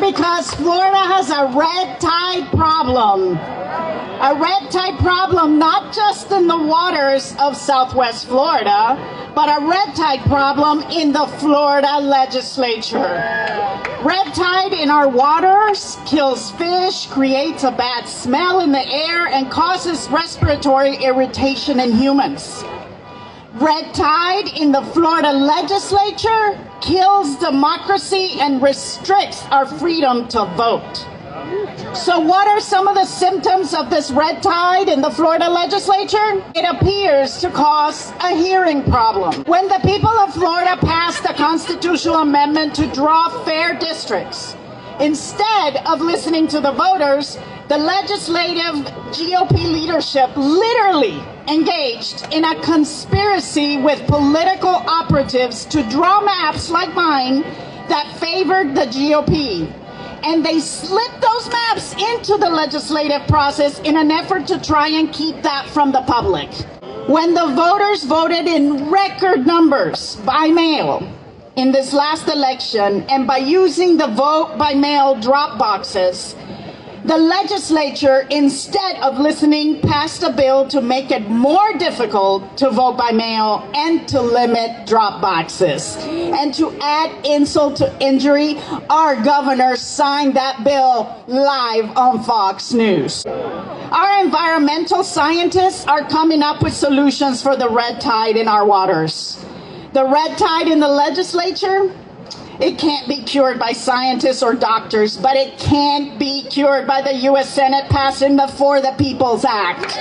because Florida has a red tide problem. A red tide problem not just in the waters of southwest Florida, but a red tide problem in the Florida legislature. Red tide in our waters kills fish, creates a bad smell in the air, and causes respiratory irritation in humans. Red tide in the Florida legislature kills democracy and restricts our freedom to vote. So, what are some of the symptoms of this red tide in the Florida legislature? It appears to cause a hearing problem. When the people of Florida passed a constitutional amendment to draw fair districts, instead of listening to the voters, the legislative GOP leadership literally engaged in a conspiracy with political operatives to draw maps like mine that favored the GOP and they slipped those maps into the legislative process in an effort to try and keep that from the public. When the voters voted in record numbers by mail in this last election and by using the vote by mail drop boxes, the legislature, instead of listening, passed a bill to make it more difficult to vote by mail and to limit drop boxes. And to add insult to injury, our governor signed that bill live on Fox News. Our environmental scientists are coming up with solutions for the red tide in our waters. The red tide in the legislature it can't be cured by scientists or doctors, but it can be cured by the U.S. Senate passing the For the People's Act.